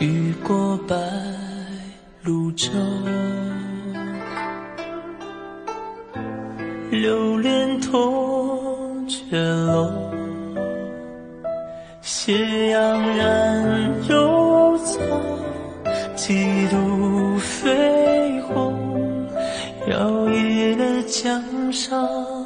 雨过白鹭洲，留恋脱却楼，斜阳染幽草，几度飞鸿，摇曳了江上。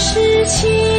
是情。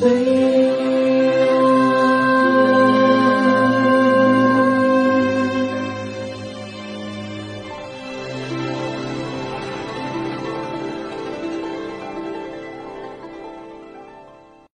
say